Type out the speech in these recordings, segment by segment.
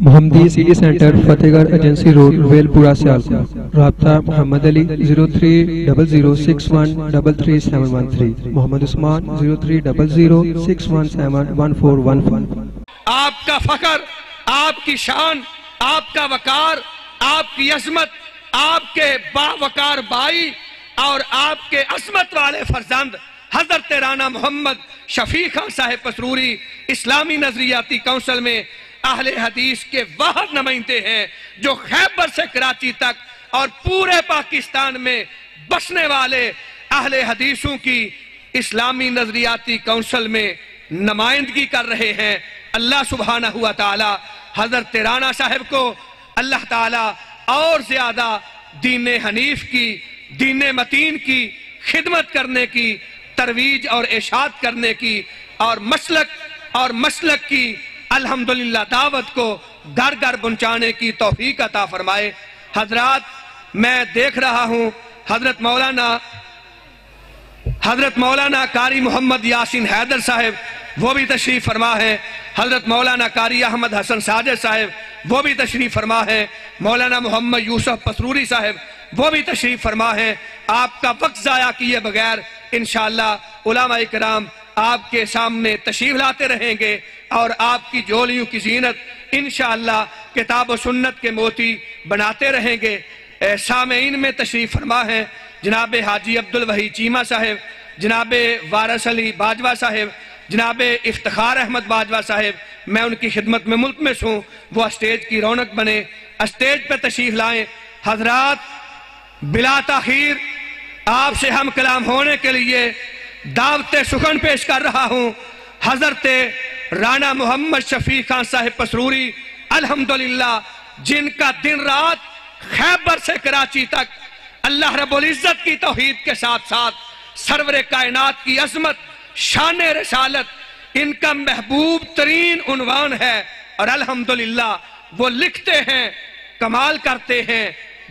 محمدی city centre فتح گڑھ agency road well پورا سیال رابطہ Muhammad Ali zero three double zero six one double three seven one three Muhammad Usman zero three double zero six one seven one four one one آپ کا فخر آپ کی شان آپ کا وقار آپ کی عظمت آپ کے باوقار بائی اور آپ کے عظمت والے فرزند حضرت رانا محمد شفیق خان صاحب پسروری اسلامی نظریاتی کونسل میں اہل حدیث کے واحد نمائندے ہیں جو خیبر سے کراچی تک اور پورے پاکستان میں بسنے والے اہل حدیثوں کی اسلامی نظریاتی کونسل میں نمائندگی کر رہے ہیں۔ اللہ سبحانہ ہوا تعالی حضرت رانا صاحب کو اللہ تعالی اور زیادہ دین حنیف کی، دین متین کی خدمت کرنے کی، ترویج اور اشاد کرنے کی اور مسلک اور مسلک کی الحمدللہ دعوت کو گھر گھر پہنچانے کی توفیق عطا فرمائے۔ حضرات، میں دیکھ رہا ہوں حضرت مولانا حضرت مولانا کاری محمد یاسین حیدر صاحب، وہ بھی تشریف فرما ہے۔ حضرت مولانا کاری احمد حسن ساجد صاحب، وہ بھی تشریف فرما ہے۔ مولانا محمد یوسف پسروری صاحب، وہ بھی تشریف فرما ہے۔ آپ کا وقت ضائع کیے بغیر انشاءاللہ علماء کرام آپ کے سامنے تشریف لاتے رہیں گے۔ اور آپ کی جولیوں کی زینت انشاءاللہ کتاب و سنت کے موتی بناتے رہیں گے۔ سامعین میں تشریف فرما ہے جناب حاجی عبدالوحی چیمہ صاحب، جناب وارس علی باجوہ صاحب، جناب افتخار احمد باجوہ صاحب، میں ان کی خدمت میں ملک میں سوں، وہ اسٹیج کی رونق بنے۔ اسٹیج پہ تشریف لائیں۔ حضرات، بلا تاخیر آپ سے ہم کلام ہونے کے لیے دعوت سخن پیش کر رہا ہوں۔ حضرت رانا محمد شفیق خان صاحب پسروری، الحمدللہ، جن کا دن رات خیبر سے کراچی تک اللہ رب العزت کی توحید کے ساتھ ساتھ سرور کائنات کی عظمت، شان رسالت، ان کا محبوب ترین عنوان ہے اور الحمدللہ وہ لکھتے ہیں، کمال کرتے ہیں،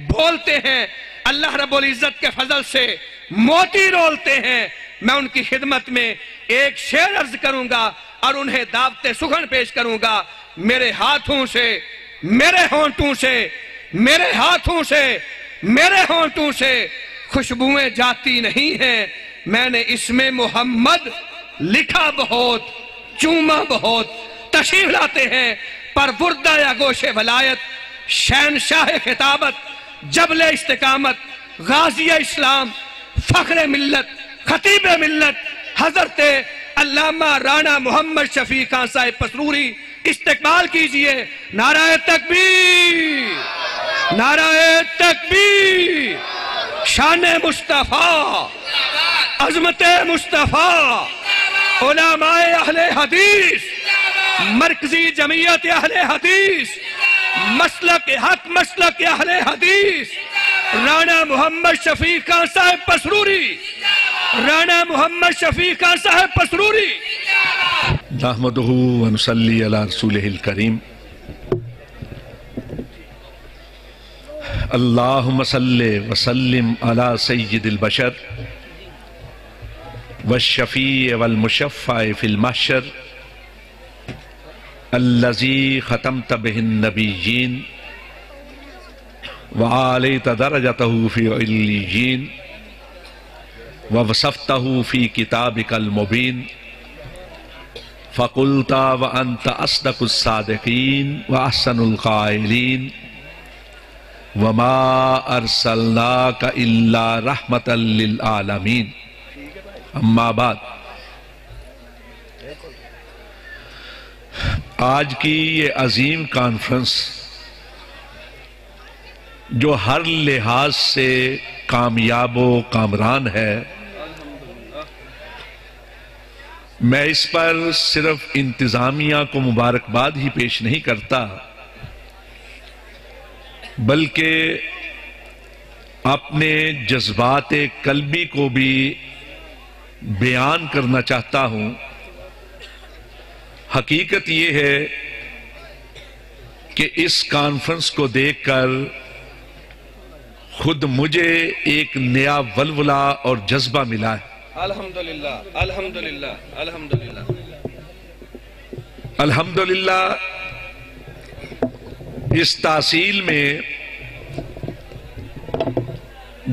بولتے ہیں، اللہ رب العزت کے فضل سے موتی رولتے ہیں۔ میں ان کی خدمت میں ایک شعر عرض کروں گا اور انہیں دعوت سخن پیش کروں گا۔ میرے ہاتھوں سے، میرے ہونٹوں سے، میرے ہاتھوں سے، میرے ہونٹوں سے خوشبوئیں جاتی نہیں ہیں۔ میں نے اس میں محمد لکھا بہت، چوما بہت، تشریف لاتے ہیں۔ پر وردہ یا گوش ولایت، شہنشاہ خطابت، جبل استقامت، غازی اسلام، فخر ملت خطیب ملت، حضرت علامہ رانا محمد شفیق خان صاحب پسروری استقبال کیجیے، نعرہ تکبیر نعرہ تکبیر، شان مصطفیٰ، عظمت مصطفیٰ، علماء اہل حدیث، مرکزی جمعیت اہل حدیث، مسلک حق، مسلک اہل حدیث، رانا محمد شفیق خان صاحب پسروری رانا محمد شفیق خان صاحب پسروری نحمدہ ونصلی علی رسولہ الکریم۔ اللہم صلی وسلم علی سید البشر والشفیع والمشفع فی المحشر اللذی ختمت به النبیین وعالیت درجتہ فی علیین وَوَصَفْتَهُ فِي كِتَابِكَ الْمُبِينَ فَقُلْتَ وَأَنْتَ أَصْدَقُ الصَّادِقِينَ وَأَحْسَنُ الْقَائِلِينَ وَمَا أَرْسَلْنَاكَ إِلَّا رَحْمَةً لِلْعَالَمِينَ اما بعد۔ آج کی یہ عظیم کانفرنس جو ہر لحاظ سے کامیاب و کامران ہے میں اس پر صرف انتظامیہ کو مبارکباد ہی پیش نہیں کرتا، بلکہ اپنے جذبات قلبی کو بھی بیان کرنا چاہتا ہوں۔ حقیقت یہ ہے کہ اس کانفرنس کو دیکھ کر خود مجھے ایک نیا ولولہ اور جذبہ ملا ہے۔ الحمدللہ الحمدللہ الحمدللہ الحمدللہ اس تحصیل میں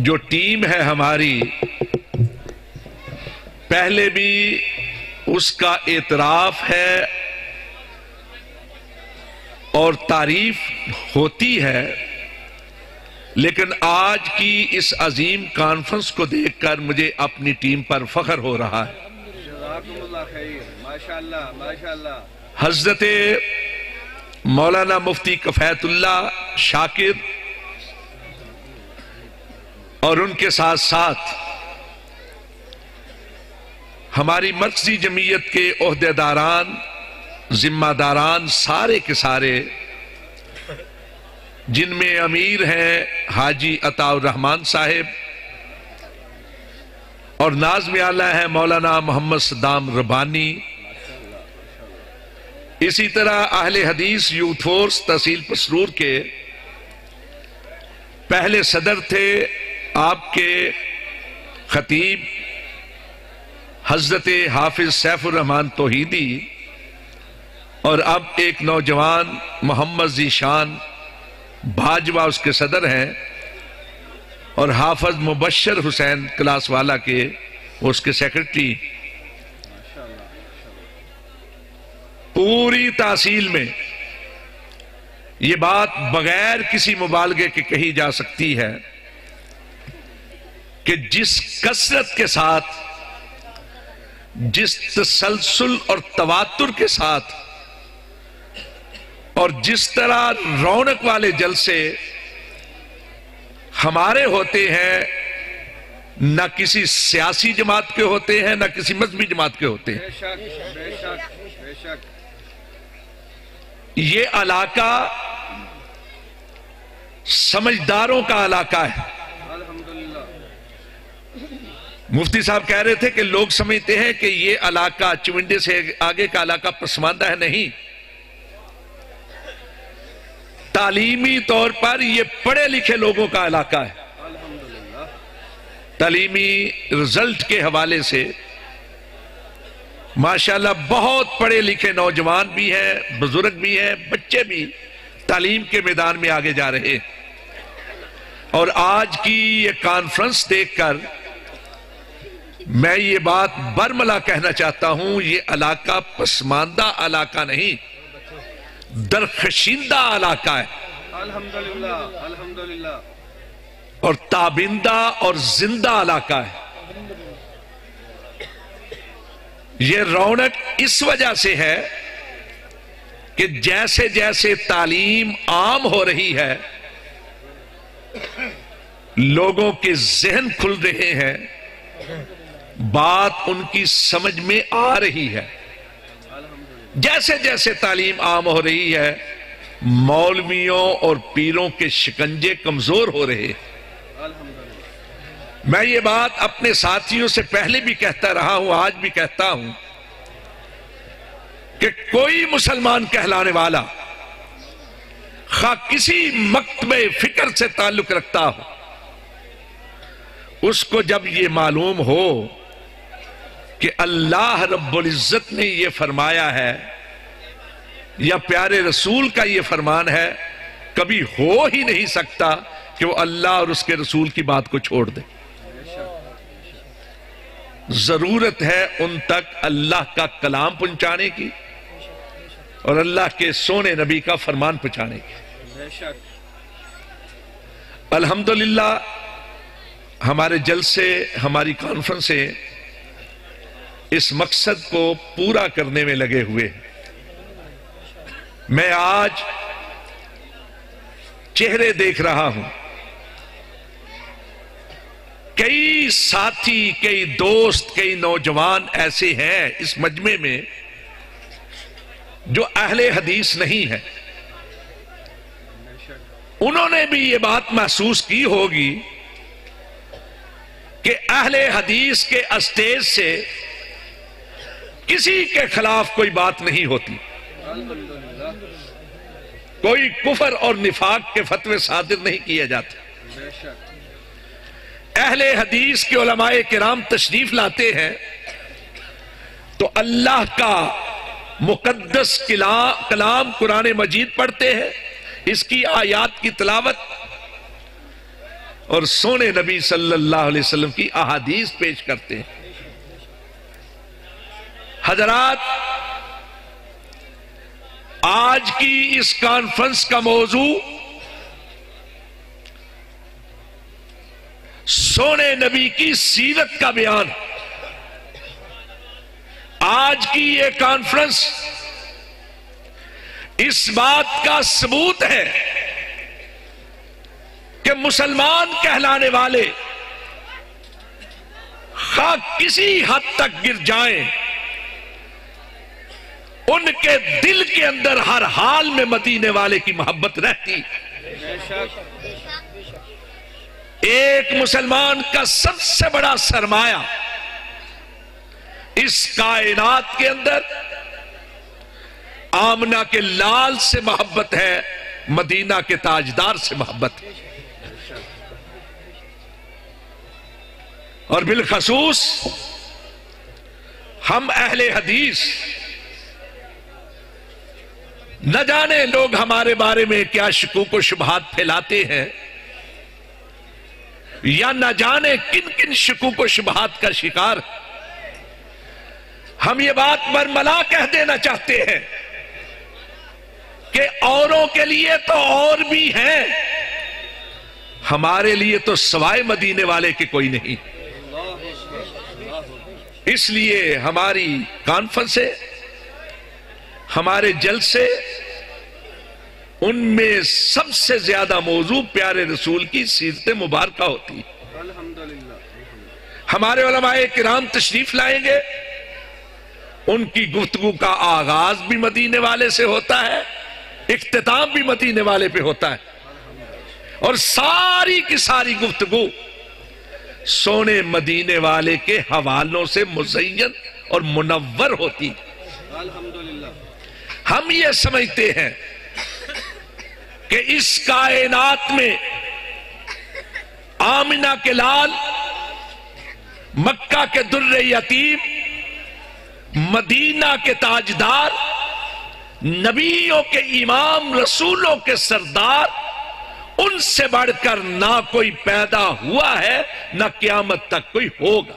جو ٹیم ہے ہماری، پہلے بھی اس کا اعتراف ہے اور تعریف ہوتی ہے۔ لیکن آج کی اس عظیم کانفرنس کو دیکھ کر مجھے اپنی ٹیم پر فخر ہو رہا ہے۔ حضرت مولانا مفتی کفیت اللہ شاکر اور ان کے ساتھ ساتھ ہماری مرکزی جمعیت کے عہدے داران ذمہ داران، سارے کے سارے جن میں امیر ہیں حاجی عطا الرحمان صاحب اور نازم اعلیٰ ہے مولانا محمد صدام ربانی۔ اسی طرح اہل حدیث یوتھ فورس تحصیل پسرور کے پہلے صدر تھے آپ کے خطیب حضرت حافظ سیف الرحمان توحیدی اور اب ایک نوجوان محمد ذیشان بھاجوہ اس کے صدر ہیں اور حافظ مبشر حسین کلاس والا کے اس کے سیکرٹری پوری تحصیل میں یہ بات بغیر کسی مبالغے کے کہی جا سکتی ہے کہ جس کثرت کے ساتھ، جس تسلسل اور تواتر کے ساتھ اور جس طرح رونق والے جلسے ہمارے ہوتے ہیں، نہ کسی سیاسی جماعت کے ہوتے ہیں، نہ کسی مذہبی جماعت کے ہوتے ہیں۔ یہ علاقہ سمجھداروں کا علاقہ ہے۔ مفتی صاحب کہہ رہے تھے کہ لوگ سمجھتے ہیں کہ یہ علاقہ چونڈے سے آگے کا علاقہ پسماندہ ہے، نہیں۔ تعلیمی طور پر یہ پڑھے لکھے لوگوں کا علاقہ ہے۔ تعلیمی رزلٹ کے حوالے سے ماشاءاللہ بہت پڑھے لکھے نوجوان بھی ہیں، بزرگ بھی ہیں، بچے بھی تعلیم کے میدان میں آگے جا رہے اور آج کی یہ کانفرنس دیکھ کر میں یہ بات برملا کہنا چاہتا ہوں، یہ علاقہ پسماندہ علاقہ نہیں۔ درخشیندہ علاقہ ہے۔ الحمدللہ۔ اور تابندہ اور زندہ علاقہ ہے۔ یہ رونق اس وجہ سے ہے کہ جیسے جیسے تعلیم عام ہو رہی ہے لوگوں کے ذہن کھل رہے ہیں بات ان کی سمجھ میں آ رہی ہے۔ جیسے جیسے تعلیم عام ہو رہی ہے، مولویوں اور پیروں کے شکنجے کمزور ہو رہے میں یہ بات اپنے ساتھیوں سے پہلے بھی کہتا رہا ہوں، آج بھی کہتا ہوں کہ کوئی مسلمان کہلانے والا خواہ کسی مکتب فکر سے تعلق رکھتا ہو، اس کو جب یہ معلوم ہو کہ اللہ رب العزت نے یہ فرمایا ہے یا پیارے رسول کا یہ فرمان ہے، کبھی ہو ہی نہیں سکتا کہ وہ اللہ اور اس کے رسول کی بات کو چھوڑ دے۔ ضرورت ہے ان تک اللہ کا کلام پہنچانے کی اور اللہ کے سونے نبی کا فرمان پہنچانے کی۔ الحمدللہ، ہمارے جلسے، ہماری کانفرنسیں اس مقصد کو پورا کرنے میں لگے ہوئے میں آج چہرے دیکھ رہا ہوں۔ کئی ساتھی، کئی دوست، کئی نوجوان ایسے ہیں اس مجمع میں جو اہل حدیث نہیں ہے انہوں نے بھی یہ بات محسوس کی ہوگی کہ اہل حدیث کے اسٹیج سے کسی کے خلاف کوئی بات نہیں ہوتی۔ کوئی کفر اور نفاق کے فتوے صادر نہیں کیے جاتے۔ اہل حدیث کے علماء کرام تشریف لاتے ہیں۔ تو اللہ کا مقدس کلام قرآن مجید پڑھتے ہیں۔ اس کی آیات کی تلاوت اور سونے نبی صلی اللہ علیہ وسلم کی احادیث پیش کرتے ہیں۔ حضرات، آج کی اس کانفرنس کا موضوع سونے نبی کی سیرت کا بیان آج کی یہ کانفرنس اس بات کا ثبوت ہے کہ مسلمان کہلانے والے خواہ کسی حد تک گر جائیں۔ ان کے دل کے اندر ہر حال میں مدینے والے کی محبت رہتی۔ ایک مسلمان کا سب سے بڑا سرمایہ اس کائنات کے اندر آمنہ کے لال سے محبت ہے، مدینہ کے تاجدار سے محبت ہے۔ اور بالخصوص ہم اہل حدیث نہ جانے لوگ ہمارے بارے میں کیا شکوک و شبہات پھیلاتے ہیں یا نہ جانے کن کن شکوک و شبہات کا شکار ہم یہ بات برملا کہہ دینا چاہتے ہیں کہ اوروں کے لیے تو اور بھی ہیں، ہمارے لیے تو سوائے مدینے والے کے کوئی نہیں۔ اس لیے ہماری کانفرنس ہمارے جلسے ان میں سب سے زیادہ موضوع پیارے رسول کی سیرت مبارکہ ہوتی ہمارے علماء کرام تشریف لائیں گے۔ ان کی گفتگو کا آغاز بھی مدینے والے سے ہوتا ہے، اختتام بھی مدینے والے پہ ہوتا ہے۔ اور ساری کی ساری گفتگو سونے مدینے والے کے حوالوں سے مزین اور منور ہوتی ہے۔ ہم یہ سمجھتے ہیں کہ اس کائنات میں آمنہ کے لال، مکہ کے در یتیم، مدینہ کے تاجدار، نبیوں کے امام، رسولوں کے سردار، ان سے بڑھ کر نہ کوئی پیدا ہوا ہے، نہ قیامت تک کوئی ہوگا۔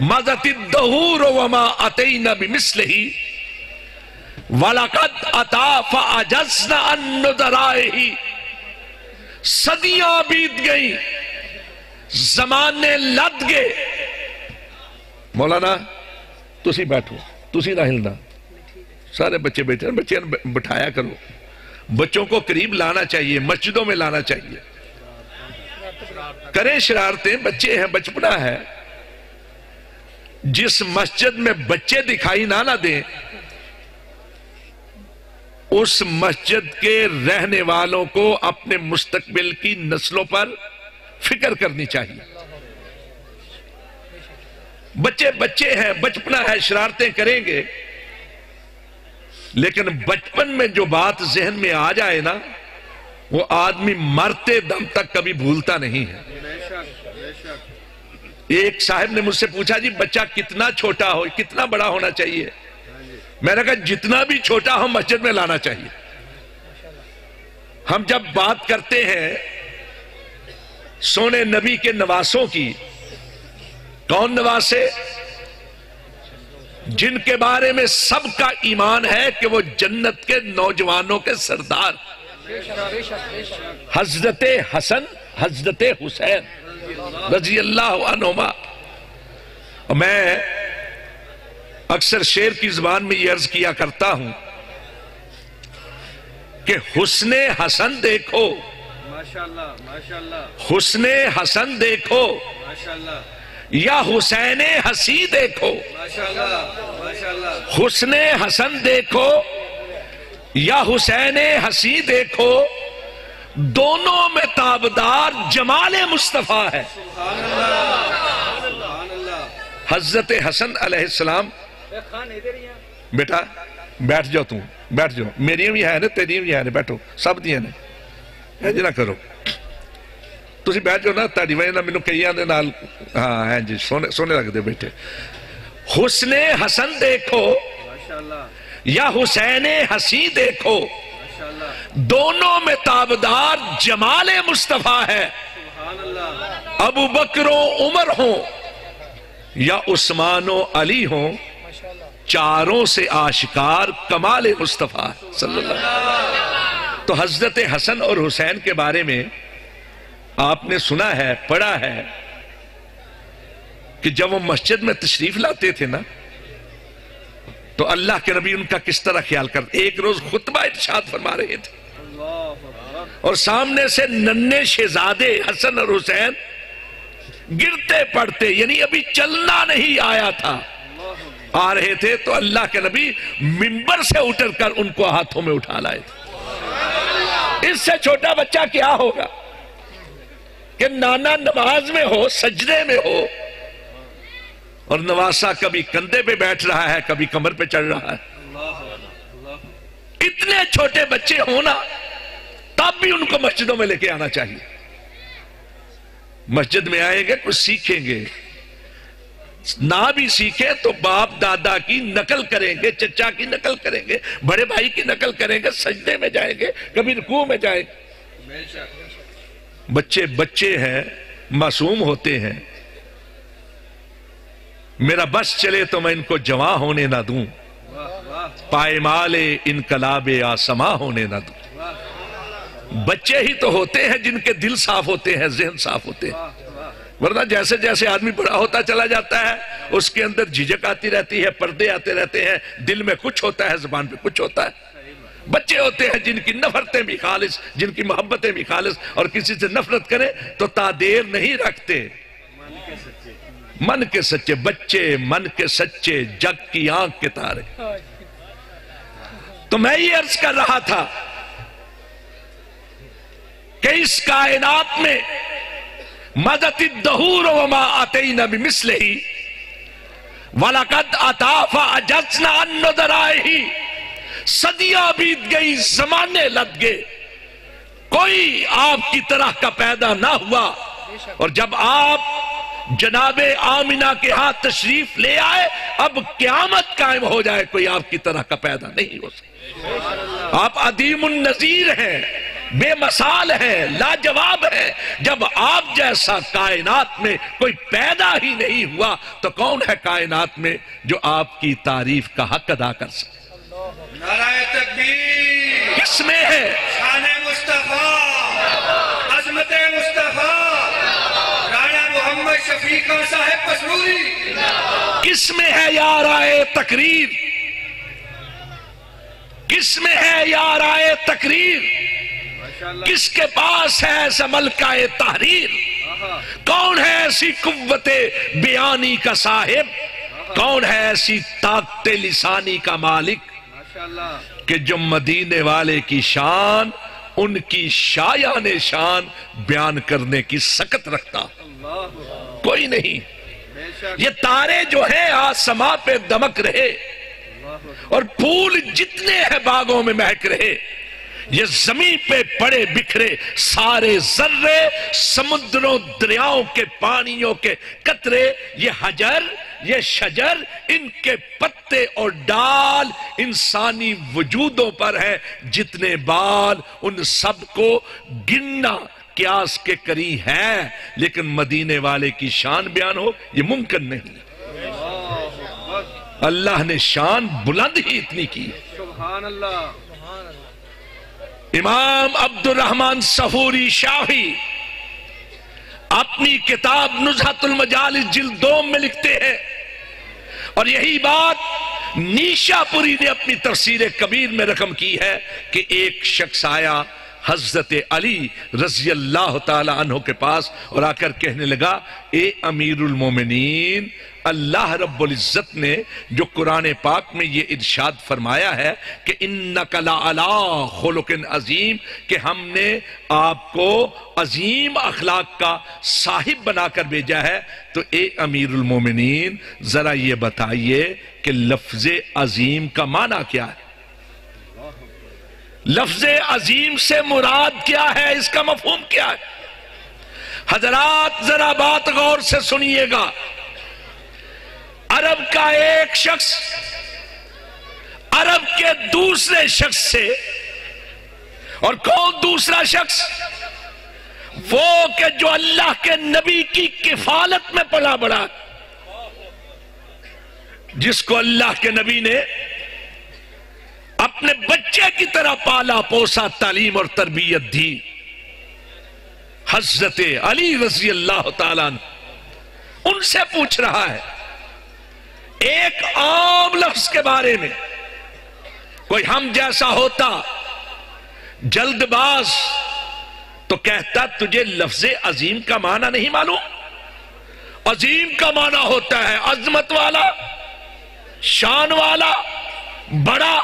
مزت الدہور وما اتینا بمثلہی وَلَقَدْ أَتَا فَأَجَزْنَا أَن نُدَرَائِهِ صدیاں بیت گئی زمانے لد گئے۔ مولانا، تسی بیٹھو، تسی نہ ہلنا۔ سارے بچے بیٹھے ہیں بچے بٹھایا کرو۔ بچوں کو قریب لانا چاہیے، مسجدوں میں لانا چاہیے۔ کریں شرارتیں، بچے ہیں، بچپنا ہے۔ جس مسجد میں بچے دکھائی نہ نہ دیں اس مسجد کے رہنے والوں کو اپنے مستقبل کی نسلوں پر فکر کرنی چاہیے۔ بچے بچے ہیں، بچپنا ہے، شرارتیں کریں گے۔ لیکن بچپن میں جو بات ذہن میں آ جائے نا، وہ آدمی مرتے دم تک کبھی بھولتا نہیں ہے۔ ایک صاحب نے مجھ سے پوچھا جی بچہ کتنا چھوٹا ہو، کتنا بڑا ہونا چاہیے؟ میں نے کہا جتنا بھی چھوٹا ہم مسجد میں لانا چاہیے۔ ہم جب بات کرتے ہیں سونے نبی کے نواسوں کی، کون نواسے؟ جن کے بارے میں سب کا ایمان ہے کہ وہ جنت کے نوجوانوں کے سردار۔ حضرت حسن، حضرت حسین رضی اللہ عنہما۔ میں اکثر شیر کی زبان میں یہ عرض کیا کرتا ہوں کہ حسن حسن دیکھو۔ حسن حسن دیکھو۔ یا حسین حسی دیکھو۔ حسن حسن دیکھو یا حسین حسی دیکھو دونوں میں تابدار جمال مصطفیٰ ہے۔ حضرت حسن علیہ السلام بیٹا بیٹھ جاؤ تم بیٹھ جاؤ میری بھی ہے نا تیری بھی ہے نا بیٹھو سب دیا نے۔ تسی بیٹھ جاؤ نا تاری وجہ مینوں کئی آدھے نال۔ ہاں ہیں جی سونے سونے لگ دے بیٹھے۔ حسن حسن دیکھو۔ یا حسین حسی دیکھو۔ دونوں میں تابدار جمال مصطفیٰ ہے۔ ابو بکر و عمر ہوں یا عثمان و علی ہوں۔ چاروں سے آشکار کمال مصطفیٰ صلی اللہ علیہ وسلم۔ تو حضرت حسن اور حسین کے بارے میں آپ نے سنا ہے، پڑھا ہے کہ جب وہ مسجد میں تشریف لاتے تھے نا، تو اللہ کے نبی ان کا کس طرح خیال کرتے ایک روز خطبہ ارشاد فرما رہے تھے۔ اور سامنے سے ننے شہزادے حسن اور حسین گرتے پڑتے یعنی ابھی چلنا نہیں آیا تھا۔ آ رہے تھے تو اللہ کے نبی ممبر سے اٹر کر ان کو ہاتھوں میں اٹھا لائے تھے۔ اس سے چھوٹا بچہ کیا ہوگا؟ کہ نانا نماز میں ہو، سجدے میں ہو، اور نواسا کبھی کندھے پہ بیٹھ رہا ہے، کبھی کمر پہ چڑھ رہا ہے۔ اتنے چھوٹے بچے ہونا تب بھی ان کو مسجدوں میں لے کے آنا چاہیے۔ مسجد میں آئیں گے، کچھ سیکھیں گے۔ نہ بھی سیکھیں تو باپ دادا کی نقل کریں گے، چچا کی نقل کریں گے، بڑے بھائی کی نقل کریں گے، سجدے میں جائیں گے، کبھی رکوع میں جائیں گے۔ بچے بچے ہیں، معصوم ہوتے ہیں۔ میرا بس چلے تو میں ان کو جوان ہونے نہ دوں۔ پائمال انقلاب آسما ہونے نہ دوں۔ بچے ہی تو ہوتے ہیں جن کے دل صاف ہوتے ہیں، ذہن صاف ہوتے ہیں۔ ورنہ جیسے جیسے آدمی بڑا ہوتا چلا جاتا ہے، اس کے اندر جھجک آتی رہتی ہے، پردے آتے رہتے ہیں، دل میں کچھ ہوتا ہے، زبان پہ کچھ ہوتا ہے۔ بچے ہوتے ہیں جن کی نفرتیں بھی خالص، جن کی محبتیں بھی خالص، اور کسی سے نفرت کریں تو تادیر نہیں رکھتے۔ من کے سچے بچے، من کے سچے جگ کی آنکھ کے تارے۔ تو میں یہ عرض کر رہا تھا کہ اس کائنات میں مدت الدہور وما آتینا بمثلہی وَلَقَدْ أَتَافَ أَجَزْنَا أَن نُدَرَائِهِ صدیاں بیت گئی، زمانے لگ گئے۔ کوئی آپ کی طرح کا پیدا نہ ہوا۔ اور جب آپ جناب آمینہ کے ہاتھ تشریف لے آئے، اب قیامت قائم ہو جائے، کوئی آپ کی طرح کا پیدا نہیں ہو سکتا۔ آپ عدیم النظیر ہیں۔ بے مثال ہیں لاجواب ہیں جب آپ جیسا کائنات میں کوئی پیدا ہی نہیں ہوا تو کون ہے کائنات میں جو آپ کی تعریف کا حق ادا کر سکے؟ نعرہ تکبیر۔ کس میں ہے؟ شان مصطفیٰ۔ عظمت مصطفیٰ۔ رانا محمد شفیقہ صاحب پسروری کس میں ہے یار آئے تقریر؟ کس میں ہے یار آئے تقریر؟ کس کے پاس ہے ایسا ملکہ تحریر؟ کون ہے ایسی قوت بیانی کا صاحب؟ کون ہے ایسی طاقت لسانی کا مالک؟ کہ جو مدینے والے کی شان، ان کی شایان شان بیان کرنے کی سکت رکھتا۔ کوئی نہیں۔ یہ تارے جو ہیں آسما پہ دمک رہے۔ اور پھول جتنے ہیں باغوں میں مہک رہے۔ یہ زمین پہ پڑے بکھرے سارے ذرے سمندروں دریاؤں کے پانیوں کے قطرے، یہ حجر، یہ شجر، ان کے پتے اور ڈال انسانی وجودوں پر ہے۔ جتنے بال ان سب کو گننا قیاس کے کری ہے لیکن مدینے والے کی شان بیان ہو، یہ ممکن نہیں۔ اللہ نے شان بلند ہی اتنی کی۔ سبحان اللہ۔ امام عبد الرحمن سفوری شاہی اپنی کتاب نزہت المجالس جلد دوم میں لکھتے ہیں۔ اور یہی بات نیشا پوری نے اپنی تفسیر کبیر میں رقم کی ہے کہ ایک شخص آیا حضرت علی رضی اللہ تعالی عنہ کے پاس اور آ کر کہنے لگا، اے امیر المومنین اللہ رب العزت نے جو قرآن پاک میں یہ ارشاد فرمایا ہے کہ انکا لعلا خلق عظیم، کہ ہم نے آپ کو عظیم اخلاق کا صاحب بنا کر بھیجا ہے۔ تو اے امیر المومنین، ذرا یہ بتائیے کہ لفظ عظیم کا معنی کیا ہے؟ لفظ عظیم سے مراد کیا ہے؟ اس کا مفہوم کیا ہے؟ حضرات، ذرا بات غور سے سنیے گا۔ عرب کا ایک شخص عرب کے دوسرے شخص سے اور کون دوسرا شخص وہ کہ جو اللہ کے نبی کی کفالت میں پلا بڑا جس کو اللہ کے نبی نے اپنے بچے کی طرح پالا، پوسا، تعلیم اور تربیت دی۔ حضرت علی رضی اللہ تعالیٰ ان سے پوچھ رہا ہے ایک عام لفظ کے بارے میں کوئی ہم جیسا ہوتا جلد باز تو کہتا تجھے لفظ عظیم کا معنی نہیں معلوم؟ عظیم کا معنی ہوتا ہے عظمت والا شان والا بڑا۔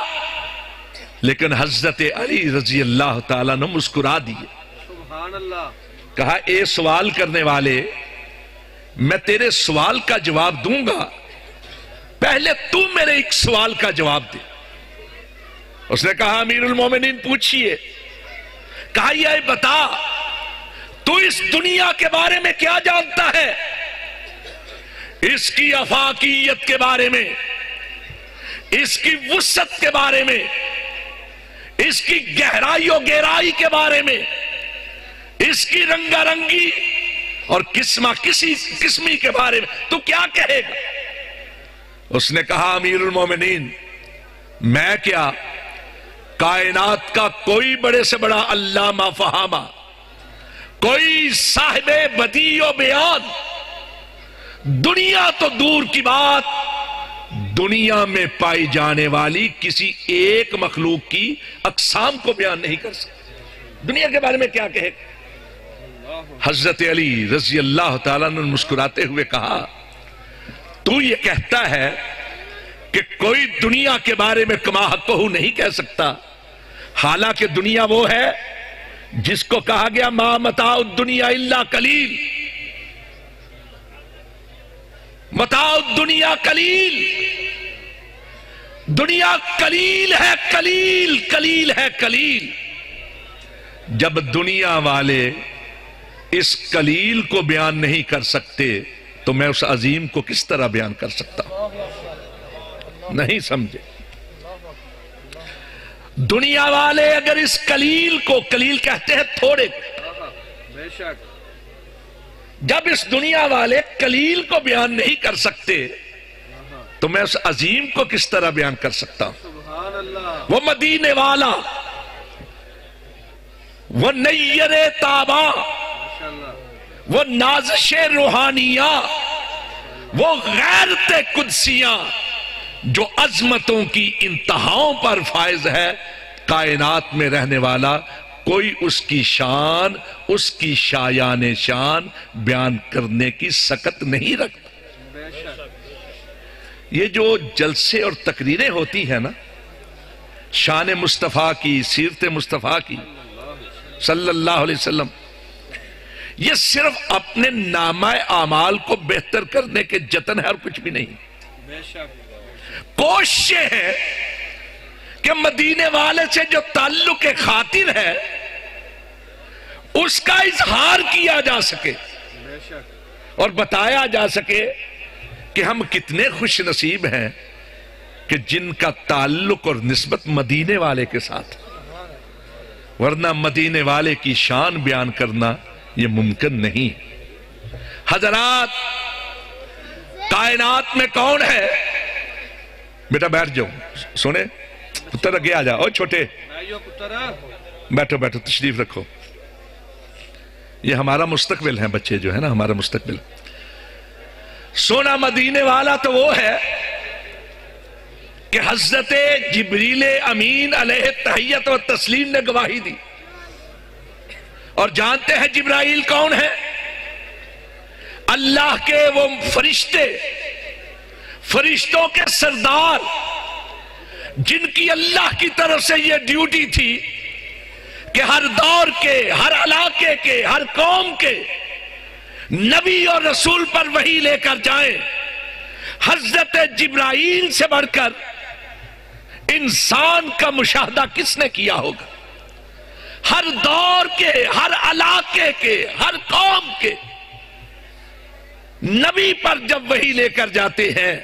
لیکن حضرت علی رضی اللہ تعالیٰ نے مسکرا دیے۔ کہا اے سوال کرنے والے میں تیرے سوال کا جواب دوں گا پہلے تو میرے ایک سوال کا جواب دے۔ اس نے کہا، امیر المومنین پوچھئے، کہا، یہ بتا، تو اس دنیا کے بارے میں کیا جانتا ہے؟ اس کی افاقیت کے بارے میں، اس کی وسط کے بارے میں، اس کی گہرائی و گہرائی کے بارے میں، اس کی رنگا رنگی اور قسمہ کسی قسمی کے بارے میں۔ تو کیا کہے گا؟ اس نے کہا، امیر المومنین، میں کیا کائنات کا کوئی بڑے سے بڑا علامہ فہامہ، کوئی صاحب بدی و بیان، دنیا تو دور کی بات، دنیا میں پائی جانے والی کسی ایک مخلوق کی اقسام کو بیان نہیں کر سکتا؟ دنیا کے بارے میں کیا کہے؟ حضرت علی رضی اللہ تعالیٰ نے مسکراتے ہوئے کہا تو یہ کہتا ہے کہ کوئی دنیا کے بارے میں کما حقہ نہیں کہہ سکتا۔ حالانکہ دنیا وہ ہے جس کو کہا گیا، ما متاع الدنیا اللہ کلیل متاع الدنیا کلیل دنیا کلیل ہے کلیل کلیل ہے کلیل جب دنیا والے اس کلیل کو بیان نہیں کر سکتے تو میں اس عظیم کو کس طرح بیان کر سکتا ہوں؟ نہیں سمجھے۔ دنیا والے اگر اس کلیل کو، کلیل کہتے ہیں تھوڑے۔ جب اس دنیا والے کلیل کو بیان نہیں کر سکتے، تو میں اس عظیم کو کس طرح بیان کر سکتا ہوں؟ وہ مدینے والا، وہ نیر تابا۔ وہ نازش روحانیاں، وہ غیرت قدسیاں جو عظمتوں کی انتہاؤں پر فائز ہے، کائنات میں رہنے والا کوئی اس کی شان، اس کی شایان شان بیان کرنے کی سکت نہیں رکھتا۔ یہ جو جلسے اور تقریریں ہوتی ہیں نا، شان مصطفیٰ کی، سیرت مصطفیٰ کی، صلی اللہ علیہ وسلم یہ صرف اپنے نامہ اعمال کو بہتر کرنے کے جتن ہے اور کچھ بھی نہیں۔ کوشش ہے کہ مدینے والے سے جو تعلق خاطر ہے، اس کا اظہار کیا جا سکے۔ اور بتایا جا سکے کہ ہم کتنے خوش نصیب ہیں کہ جن کا تعلق اور نسبت مدینے والے کے ساتھ۔ ورنہ مدینے والے کی شان بیان کرنا یہ ممکن نہیں۔ حضرات، کائنات میں کون ہے؟ بیٹا بیٹھ جاؤ۔ سونے، پتر اگے آ جاؤ چھوٹے۔ بیٹھو بیٹھو، تشریف رکھو۔ یہ ہمارا مستقبل ہے بچے جو ہے نا، ہمارا مستقبل۔ سونا مدینے والا تو وہ ہے کہ حضرت جبریل امین علیہ تحیت و تسلیم نے گواہی دی۔ اور جانتے ہیں جبرائیل کون ہے اللہ کے وہ فرشتے، فرشتوں کے سردار، جن کی اللہ کی طرف سے یہ ڈیوٹی تھی کہ ہر دور کے، ہر علاقے کے، ہر قوم کے نبی اور رسول پر وہی لے کر جائیں۔ حضرت جبرائیل سے بڑھ کر انسان کا مشاہدہ کس نے کیا ہوگا؟ ہر دور کے، ہر علاقے کے، ہر قوم کے نبی پر جب وہی لے کر جاتے ہیں،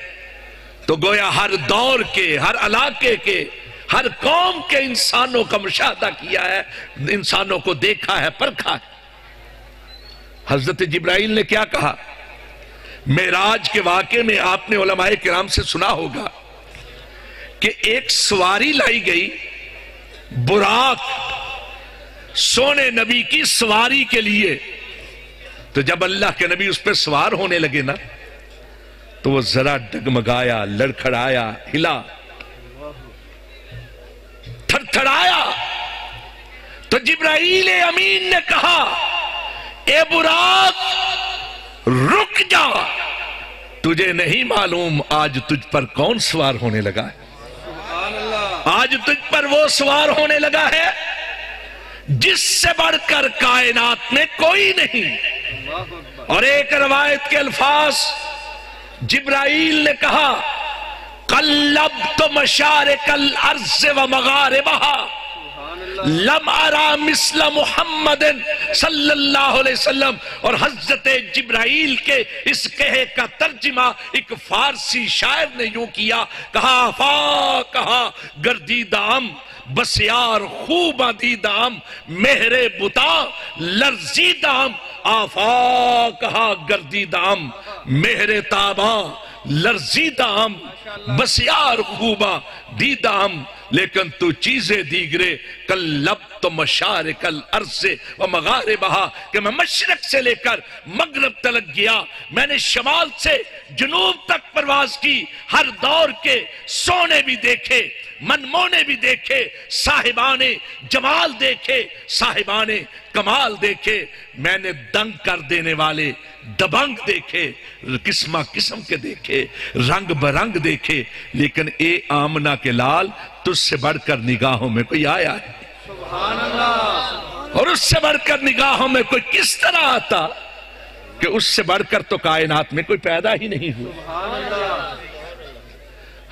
تو گویا ہر دور کے، ہر علاقے کے، ہر قوم کے انسانوں کا مشاہدہ کیا ہے، انسانوں کو دیکھا ہے، پرکھا ہے۔ حضرت جبرائیل نے کیا کہا؟ میراج کے واقعے میں آپ نے علماء کرام سے سنا ہوگا کہ ایک سواری لائی گئی، براق سونے نبی کی سواری کے لیے۔ تو جب اللہ کے نبی اس پہ سوار ہونے لگے نا، تو وہ ذرا ڈگمگایا، لڑکھڑایا، ہلا۔ تھر تھڑایا تو جبرائیل امین نے کہا، اے براق، رک جا۔ تجھے نہیں معلوم آج تجھ پر کون سوار ہونے لگا ہے۔ آج تجھ پر وہ سوار ہونے لگا ہے جس سے بڑھ کر کائنات میں کوئی نہیں۔ اور ایک روایت کے الفاظ جبرائیل نے کہا قلب تو مشارق الارض و مغاربہا لم ارا مثل محمد صلی اللہ علیہ وسلم۔ اور حضرت جبرائیل کے اس کہے کا ترجمہ ایک فارسی شاعر نے یوں کیا، کہا، فا، کہا گردیدام بس یار خوب دیدام مہر بتا لرزیدام آفا کہا گردیدام مہر تابا لرزیدام بس خوبا دیدام لیکن تو چیزیں دیگرے، کل لب تو مشار کل عرض و مغاربہا، کہ میں مشرق سے لے کر مغرب تلک گیا۔ میں نے شمال سے جنوب تک پرواز کی، ہر دور کے سونے بھی دیکھے۔ منمونے بھی دیکھے صاحبان جمال دیکھے صاحبان کمال دیکھے۔ میں نے دنگ کر دینے والے، دبنگ دیکھے، قسمہ قسم کے دیکھے، رنگ برنگ دیکھے۔ لیکن اے آمنہ کے لال، تجھ سے بڑھ کر نگاہوں میں کوئی آیا ہے؟ اور اس سے بڑھ کر نگاہوں میں کوئی کس طرح آتا کہ اس سے بڑھ کر تو کائنات میں کوئی پیدا ہی نہیں ہوا؟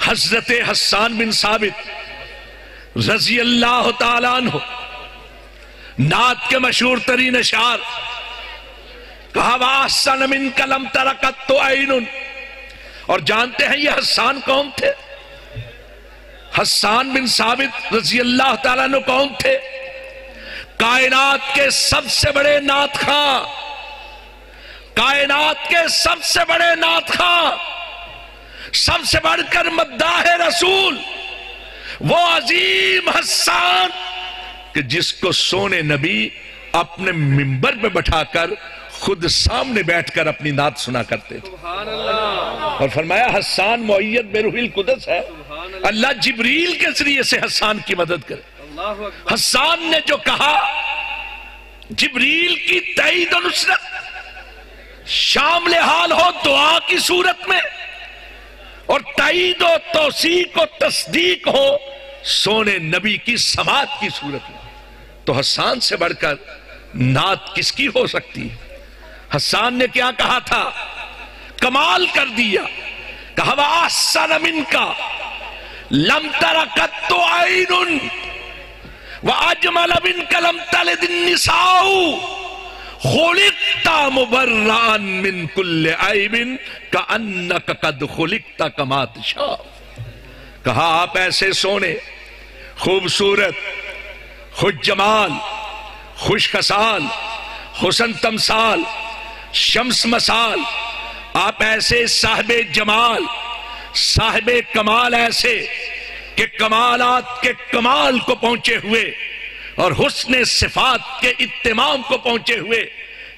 حضرت حسان بن ثابت رضی اللہ تعالیٰ عنہ نات کے مشہور ترین اشعار، کہا وَاسَنَ مِن کَلَمْ تو عَيْنٌ اور جانتے ہیں یہ حسان کون تھے۔ حسان بن ثابت رضی اللہ تعالیٰ عنہ کون تھے۔ کائنات کے سب سے بڑے نات خاں کائنات کے سب سے بڑے نات خاں سب سے بڑھ کر مداح رسول وہ عظیم حسان کہ جس کو سونے نبی اپنے ممبر میں بٹھا کر خود سامنے بیٹھ کر اپنی نات سنا کرتے تھے۔ اور فرمایا حسان معیت بے روح القدس ہے۔ اللہ۔ جبریل کے ذریعے سے حسان کی مدد کرے۔ حسان نے جو کہا جبریل کی تعید و نصرت شامل حال ہو دعا کی صورت میں۔ اور تعید و توثیق و تصدیق ہو سونے نبی کی سماعت کی صورت میں۔ تو حسان سے بڑھ کر نات کس کی ہو سکتی ہے؟ حسان نے کیا کہا تھا؟ کمال کر دیا۔ کہا وَآسَنَ مِنْكَ لَمْ تَرَكَتْ تو عَيْنٌ وَأَجْمَلَ مِنْكَ لَمْ تَلِدِ النِّسَاؤُ خلقتا مبران من کل عیب کأنک قد خلقتا کمات شاہ کہا آپ ایسے سونے، خوبصورت، خوش جمال، خوش خسال، حسن تمثال، شمس مسال آپ ایسے صاحب جمال، صاحب کمال ایسے کہ کمالات کے کمال کو پہنچے ہوئے۔ اور حسن صفات کے اتمام کو پہنچے ہوئے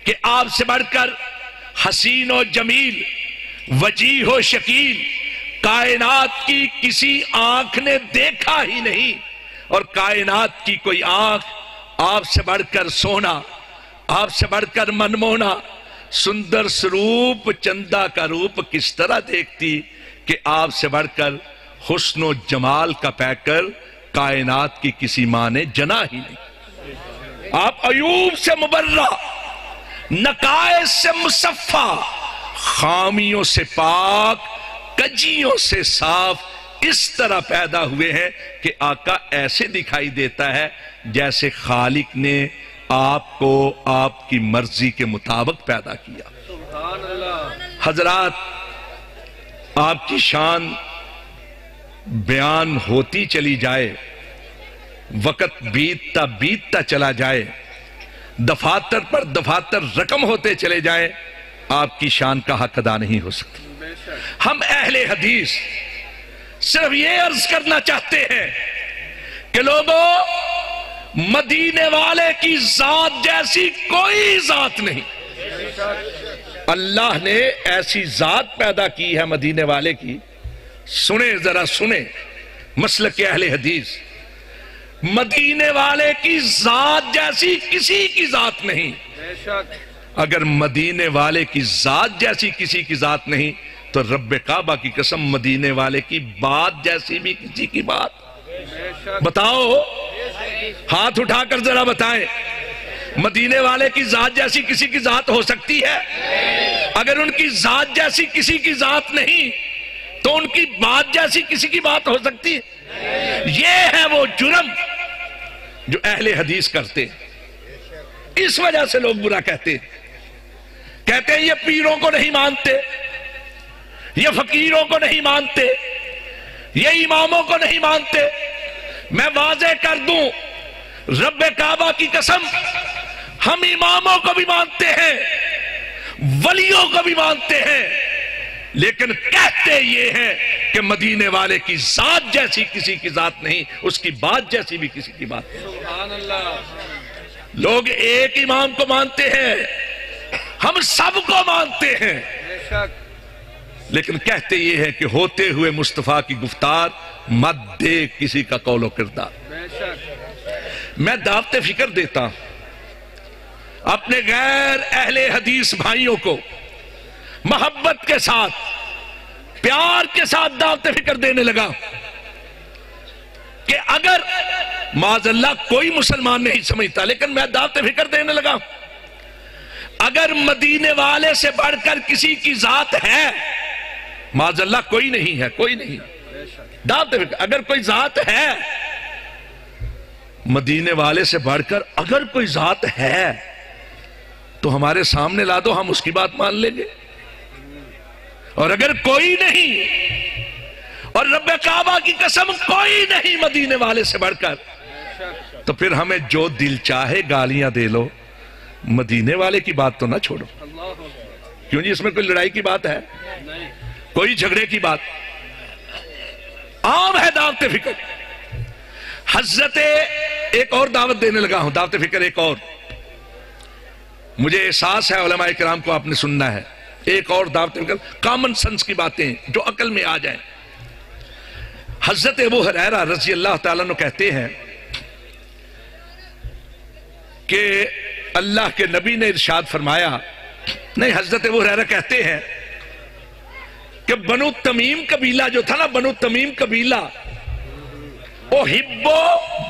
کہ آپ سے بڑھ کر حسین و جمیل، وجیح و شکیل، کائنات کی کسی آنکھ نے دیکھا ہی نہیں۔ اور کائنات کی کوئی آنکھ آپ سے بڑھ کر سونا، آپ سے بڑھ کر منمونا، سندر سروپ چندہ کا روپ کس طرح دیکھتی کہ آپ سے بڑھ کر حسن و جمال کا پیکر کائنات کی کسی ماں نے جنا ہی نہیں۔ آپ ایوب سے مبرہ، نقائص سے مصفہ، خامیوں سے پاک، کجیوں سے صاف اس طرح پیدا ہوئے ہیں کہ آقا ایسے دکھائی دیتا ہے جیسے خالق نے آپ کو آپ کی مرضی کے مطابق پیدا کیا۔ حضرات، آپ کی شان بیان ہوتی چلی جائے، وقت بیتتا بیتتا چلا جائے، دفاتر پر دفاتر رقم ہوتے چلے جائیں آپ کی شان کا حق ادا نہیں ہو سکتا۔ ہم اہل حدیث صرف یہ عرض کرنا چاہتے ہیں کہ لوگوں، مدینے والے کی ذات جیسی کوئی ذات نہیں۔ اللہ نے ایسی ذات پیدا کی ہے مدینے والے کی سنیں ذرا سنیں مسلک اہل حدیث مدینے والے کی ذات جیسی کسی کی ذات نہیں۔ اگر مدینے والے کی ذات جیسی کسی کی ذات نہیں تو رب کعبہ کی قسم مدینے والے کی بات جیسی بھی کسی کی بات۔ بتاؤ۔ ہاتھ اٹھا کر ذرا بتائیں۔ مدینے والے کی ذات جیسی کسی کی ذات ہو سکتی ہے؟ اگر ان کی ذات جیسی کسی کی ذات نہیں تو ان کی بات جیسی کسی کی بات ہو سکتی ہے؟ یہ ہے وہ جرم جو اہل حدیث کرتے اس وجہ سے لوگ برا کہتے کہتے ہیں یہ پیروں کو نہیں مانتے، یہ فقیروں کو نہیں مانتے، یہ اماموں کو نہیں مانتے۔ میں واضح کر دوں، رب کعبہ کی قسم، ہم اماموں کو بھی مانتے ہیں، ولیوں کو بھی مانتے ہیں۔ لیکن کہتے یہ ہیں کہ مدینے والے کی ذات جیسی کسی کی ذات نہیں، اس کی بات جیسی بھی کسی کی بات نہیں۔ لوگ ایک امام کو مانتے ہیں، ہم سب کو مانتے ہیں۔ لیکن کہتے یہ ہے کہ ہوتے ہوئے مصطفیٰ کی گفتار، مت دے کسی کا قول و کردار۔ میں دعوت فکر دیتا ہوں، اپنے غیر اہل حدیث بھائیوں کو محبت کے ساتھ، پیار کے ساتھ دعوت فکر دینے لگا کہ اگر معذ اللہ کوئی مسلمان نہیں سمجھتا، لیکن میں دعوت فکر دینے لگا۔ اگر مدینے والے سے بڑھ کر کسی کی ذات ہے معذ اللہ کوئی نہیں ہے، کوئی نہیں۔ دعوت فکر، اگر کوئی ذات ہے، مدینے والے سے بڑھ کر اگر کوئی ذات ہے، تو ہمارے سامنے لا دو، ہم اس کی بات مان لیں گے۔ اور اگر کوئی نہیں اور رب کعبہ کی قسم کوئی نہیں مدینے والے سے بڑھ کر، تو پھر ہمیں جو دل چاہے گالیاں دے لو۔ مدینے والے کی بات تو نہ چھوڑو۔ کیوں جی اس میں کوئی لڑائی کی بات ہے؟ کوئی جھگڑے کی بات۔ عام ہے دعوت فکر۔ حضرت ایک اور دعوت دینے لگا ہوں۔ دعوت فکر ایک اور۔ مجھے احساس ہے علماء کرام کو آپ نے سننا ہے۔ ایک اور دعوت فکر کامن سنس کی باتیں جو عقل میں آ جائیں۔ حضرت ابو حریرہ رضی اللہ تعالیٰ نے کہتے ہیں کہ اللہ کے نبی نے ارشاد فرمایا، نہیں، حضرت ابو حریرہ کہتے ہیں کہ بنو تمیم قبیلہ جو تھا نا، بنو تمیم قبیلہ او ہبو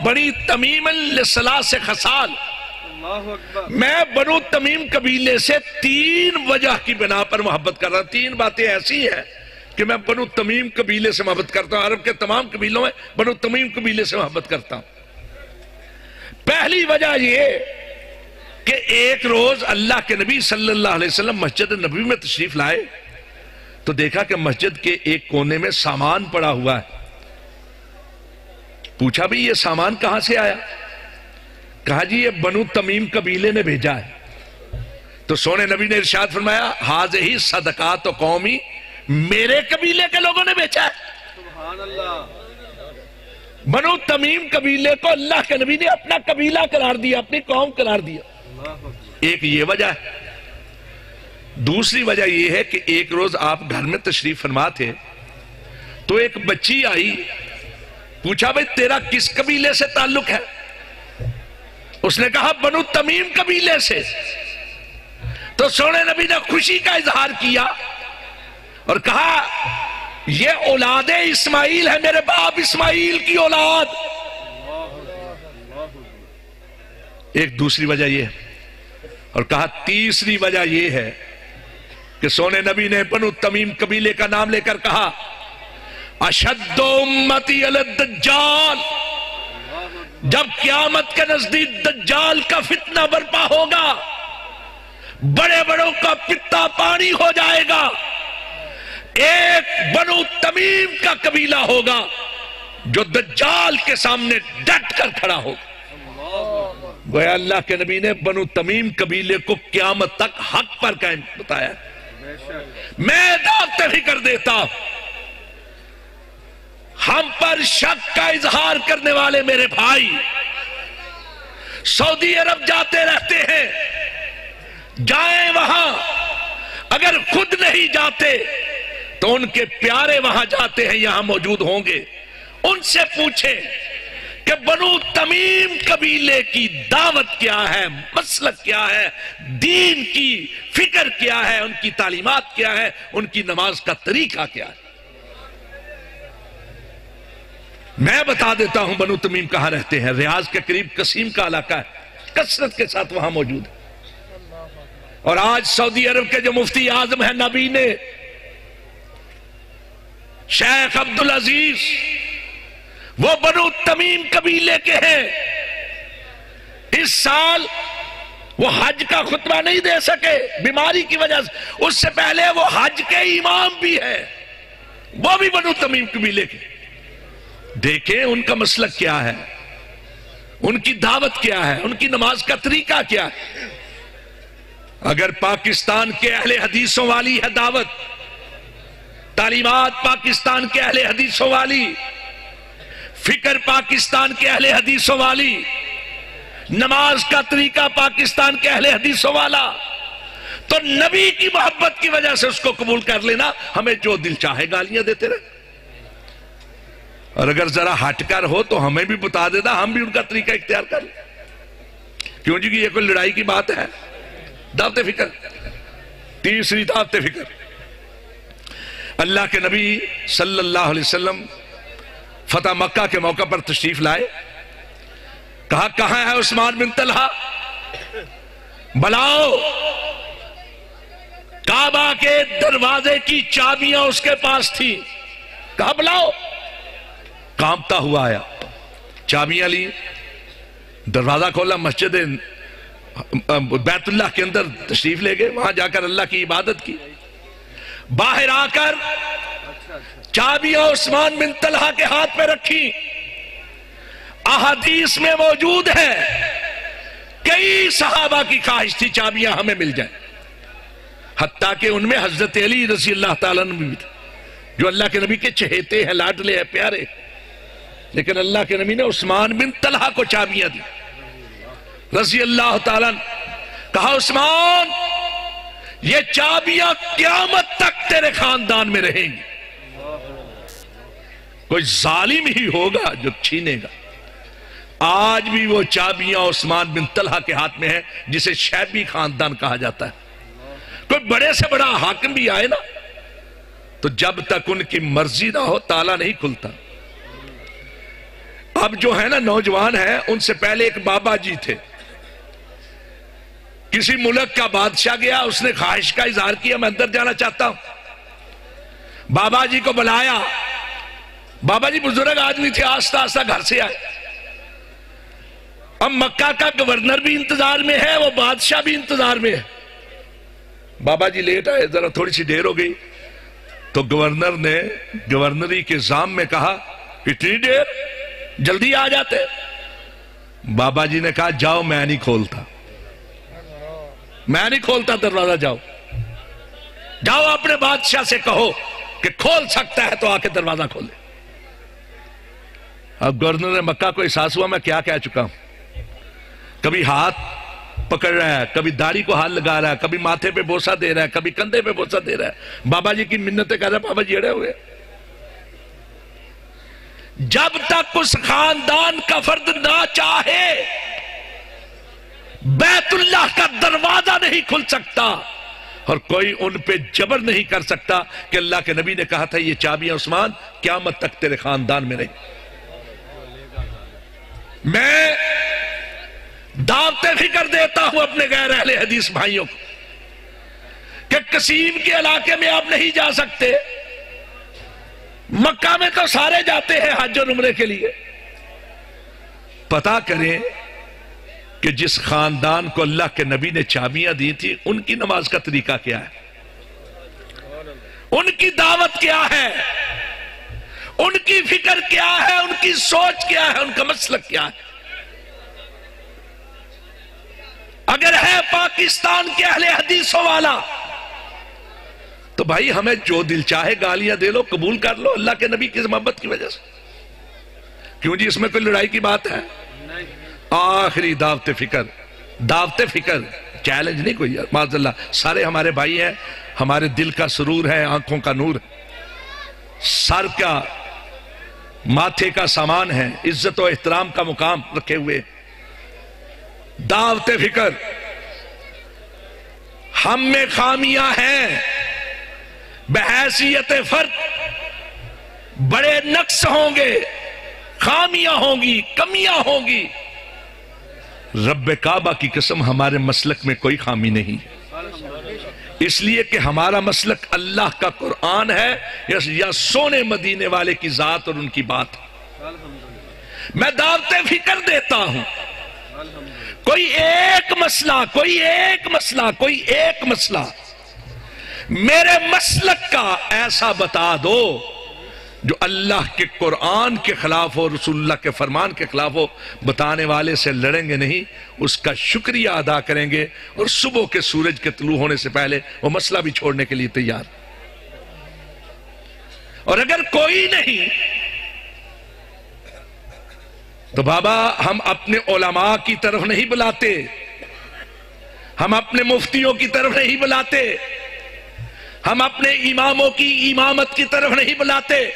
بنی تمیم لسلا سے خسال۔ میں بنو تمیم قبیلے سے تین وجہ کی بنا پر محبت کر رہا ہوں۔ تین باتیں ایسی ہیں کہ میں بنو تمیم قبیلے سے محبت کرتا ہوں۔ عرب کے تمام قبیلوں میں بنو تمیم قبیلے سے محبت کرتا ہوں۔ پہلی وجہ یہ کہ ایک روز اللہ کے نبی صلی اللہ علیہ وسلم مسجد نبی میں تشریف لائے تو دیکھا کہ مسجد کے ایک کونے میں سامان پڑا ہوا ہے۔ پوچھا بھی یہ سامان کہاں سے آیا؟ کہا جی یہ بنو تمیم قبیلے نے بھیجا ہے۔ تو سونے نبی نے ارشاد فرمایا حاض ہی صدقات و قومی میرے قبیلے کے لوگوں نے بیچا ہے۔ بنو تمیم قبیلے کو اللہ کے نبی نے اپنا قبیلہ قرار دیا، اپنی قوم قرار دیا۔ ایک یہ وجہ ہے۔ دوسری وجہ یہ ہے کہ ایک روز آپ گھر میں تشریف فرما تھے تو ایک بچی آئی، پوچھا بھائی، تیرا کس قبیلے سے تعلق ہے؟ اس نے کہا، بنو تمیم قبیلے سے. تو سونے نبی نے خوشی کا اظہار کیا اور کہا، یہ اولاد اسماعیل ہے، میرے باپ اسماعیل کی اولاد. ایک دوسری وجہ یہ اور کہا، تیسری وجہ یہ ہے کہ سونے نبی نے بنو تمیم قبیلے کا نام لے کر کہا، اشد امتی الدجال. جب قیامت کے نزدیک دجال کا فتنہ برپا ہوگا، بڑے بڑوں کا پتا پانی ہو جائے گا، ایک بنو تمیم کا قبیلہ ہوگا جو دجال کے سامنے ڈٹ کر کھڑا ہو۔ گویا اللہ کے نبی نے بنو تمیم قبیلے کو قیامت تک حق پر قائم بتایا۔ میں دعوت بھی کر دیتا۔ ہوں ہم پر شک کا اظہار کرنے والے میرے بھائی، سعودی عرب جاتے رہتے ہیں، جائیں وہاں، اگر خود نہیں جاتے، تو ان کے پیارے وہاں جاتے ہیں، یہاں موجود ہوں گے۔ ان سے پوچھیں کہ بنو تمیم قبیلے کی دعوت کیا ہے، مسلک کیا ہے، دین کی فکر کیا ہے، ان کی تعلیمات کیا ہے، ان کی نماز کا طریقہ کیا ہے۔ میں بتا دیتا ہوں بنو تمیم کہاں رہتے ہیں۔ ریاض کے قریب قسیم کا علاقہ ہے۔ کثرت کے ساتھ وہاں موجود ہے۔ اور آج سعودی عرب کے جو مفتی اعظم ہے نبی نے، شیخ عبدالعزیز، وہ بنو تمیم قبیلے کے ہیں۔ اس سال وہ حج کا خطبہ نہیں دے سکے، بیماری کی وجہ سے۔ اس سے پہلے وہ حج کے امام بھی ہے وہ بھی بنو تمیم قبیلے کے۔ دیکھیں ان کا مسلک کیا ہے، ان کی دعوت کیا ہے، ان کی نماز کا طریقہ کیا ہے۔ اگر پاکستان کے اہل حدیثوں والی ہے دعوت، تعلیمات پاکستان کے اہل حدیثوں والی، فکر پاکستان کے اہل حدیثوں والی، نماز کا طریقہ پاکستان کے اہل حدیثوں والا، تو نبی کی محبت کی وجہ سے اس کو قبول کر لینا، ہمیں جو دل چاہے گالیاں دیتے رہے۔ اور اگر ذرا ہٹ کر ہو تو ہمیں بھی بتا دینا ہم بھی ان کا طریقہ اختیار کر لیں۔ کیوں جی کہ یہ کوئی لڑائی کی بات ہے؟ دعوت فکر۔ تیسری دعوت فکر۔ اللہ کے نبی صلی اللہ علیہ وسلم فتح مکہ کے موقع پر تشریف لائے۔ کہا، کہاں ہے عثمان بن طلحہ؟ بلاؤ۔ کعبہ کے دروازے کی چابیاں اس کے پاس تھی کہا، بلاؤ۔ کامتا ہوا آیا۔ چابیاں لی دروازہ کھولا، مسجد بیت اللہ کے اندر تشریف لے گئے۔ وہاں جا کر اللہ کی عبادت کی۔ باہر آ کر چابیاں عثمان بن طلحہ کے ہاتھ پہ رکھی۔ احادیث میں موجود ہے۔ کئی صحابہ کی خواہش تھی چابیاں ہمیں مل جائیں۔ حتیٰ کہ ان میں حضرت علی رضی اللہ تعالیٰ نے بھی تھا جو اللہ کے نبی کے چہیتے ہیں، لاڈلے ہیں، پیارے لیکن اللہ کے نبی نے عثمان بن طلحہ کو چابیاں دی۔ رضی اللہ تعالیٰ کہا، عثمان، یہ چابیاں قیامت تک تیرے خاندان میں رہیں گی۔ کوئی ظالم ہی ہوگا جو چھینے گا۔ آج بھی وہ چابیاں عثمان بن طلحہ کے ہاتھ میں ہیں، جسے شیبی خاندان کہا جاتا ہے۔ کوئی بڑے سے بڑا حاکم بھی آئے نا، تو جب تک ان کی مرضی نہ ہو، تالا نہیں کھلتا۔ اب جو ہے نا نوجوان ہیں ان سے پہلے ایک بابا جی تھے۔ کسی ملک کا بادشاہ گیا، اس نے خواہش کا اظہار کیا، میں اندر جانا چاہتا ہوں۔ بابا جی کو بلایا۔ بابا جی بزرگ آدمی تھے، آستہ آستہ گھر سے آئے۔ اب مکہ کا گورنر بھی انتظار میں ہے، وہ بادشاہ بھی انتظار میں ہے۔ بابا جی لیٹ آئے، ذرا تھوڑی سی دیر ہو گئی۔ تو گورنر نے گورنری کے زام میں کہا، اتنی دیر؟ جلدی آ جاتے۔ بابا جی نے کہا، جاؤ، میں نہیں کھولتا۔ میں نہیں کھولتا، دروازہ جاؤ۔ جاؤ، اپنے بادشاہ سے کہو کہ کھول سکتا ہے تو آ کے دروازہ کھولے۔ اب گورنر مکہ کو احساس ہوا، میں کیا کہہ چکا ہوں۔ کبھی ہاتھ پکڑ رہا ہے، کبھی داڑھی کو ہاتھ لگا رہا ہے، کبھی ماتھے پہ بوسا دے رہا ہے، کبھی کندھے پہ بوسا دے رہا ہے۔ بابا جی کی منتیں کہہ رہا ہے بابا جی اڑے ہوئے۔ جب تک اس خاندان کا فرد نہ چاہے، بیت اللہ کا دروازہ نہیں کھل سکتا۔ اور کوئی ان پہ جبر نہیں کر سکتا کہ اللہ کے نبی نے کہا تھا، یہ چابیاں عثمان قیامت تک تیرے خاندان میں رہی میں دعوتیں فکر دیتا ہوں اپنے غیر اہل حدیث بھائیوں کو کہ قسیم کے علاقے میں آپ نہیں جا سکتے۔ مکہ میں تو سارے جاتے ہیں حج اور عمرے کے لیے۔ پتا کریں کہ جس خاندان کو اللہ کے نبی نے چابیاں دی تھی، ان کی نماز کا طریقہ کیا ہے؟ ان کی دعوت کیا ہے؟ ان کی فکر کیا ہے؟ ان کی سوچ کیا ہے؟ ان کا مسلک کیا ہے؟ اگر ہے پاکستان کے اہل حدیثوں والا تو بھائی ہمیں جو دل چاہے گالیاں دے لو، قبول کر لو، اللہ کے نبی کی محبت کی وجہ سے۔ کیوں جی اس میں کوئی لڑائی کی بات ہے؟ آخری دعوت فکر دعوت فکر چیلنج نہیں کوئی۔ معذ اللہ، سارے ہمارے بھائی ہیں، ہمارے دل کا سرور ہے، آنکھوں کا نور۔ سر کا، ماتھے کا سامان ہے، عزت و احترام کا مقام رکھے ہوئے۔ دعوت فکر۔ ہم میں خامیاں ہیں۔ بحیثیت فرد بڑے نقص ہوں گے، خامیاں ہوں گی، کمیاں ہوں گی۔ رب کعبہ کی قسم ہمارے مسلک میں کوئی خامی نہیں۔ اس لیے کہ ہمارا مسلک اللہ کا قرآن ہے، یا سونے مدینے والے کی ذات اور ان کی بات۔ میں دعوت فکر دیتا ہوں۔ کوئی ایک مسئلہ، کوئی ایک مسئلہ، کوئی ایک مسئلہ۔ میرے مسلک کا ایسا بتا دو جو اللہ کے قرآن کے خلاف ہو، رسول اللہ کے فرمان کے خلاف ہو، بتانے والے سے لڑیں گے نہیں، اس کا شکریہ ادا کریں گے اور صبح کے سورج کے طلوع ہونے سے پہلے وہ مسئلہ بھی چھوڑنے کے لیے تیار۔ اور اگر کوئی نہیں، تو بابا ہم اپنے علماء کی طرف نہیں بلاتے، ہم اپنے مفتیوں کی طرف نہیں بلاتے۔ ہم اپنے اماموں کی امامت کی طرف نہیں بلاتے۔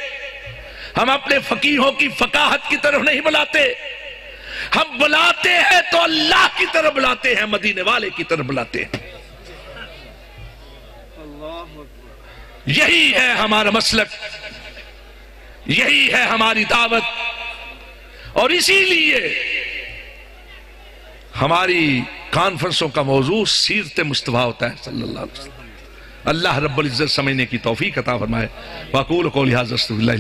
ہم اپنے فقیحوں کی فقاہت کی طرف نہیں بلاتے۔ ہم بلاتے ہیں تو اللہ کی طرف بلاتے ہیں، مدینے والے کی طرف بلاتے ہیں۔ یہی ہے ہمارا مسلک۔ یہی ہے ہماری دعوت۔ اور اسی لیے ہماری کانفرنسوں کا موضوع سیرت مصطفیٰ ہوتا ہے صلی اللہ علیہ وسلم۔ اللہ رب العزت سمجھنے کی توفیق عطا فرمائے۔ وقول کو لحاظ اللہ